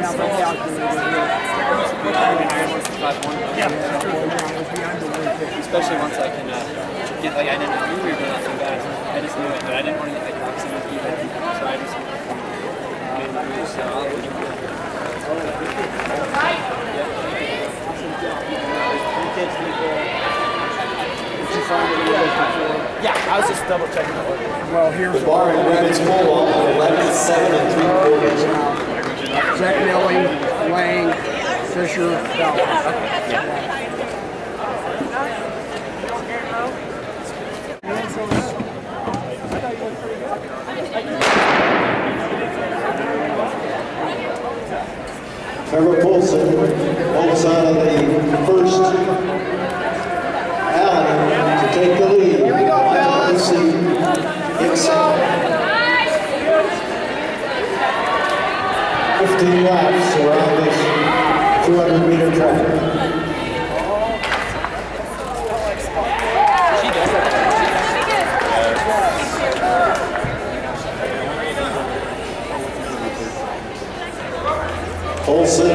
that's never Yeah. Especially once I can uh, get like I didn't know we were going too fast. I just knew it, but I didn't want to get like proximity to either people, so I just made the move. So I'll leave it. Yeah, I was just double checking the order. Well, here's The bar in Rabbit's Hole on 11, 7 and 3 quarters. Fisher, Bell. Trevor Polson holds out of the first alley to take the lead. Here we go, fellas. Fifteen laps around this 200 meter track. Olson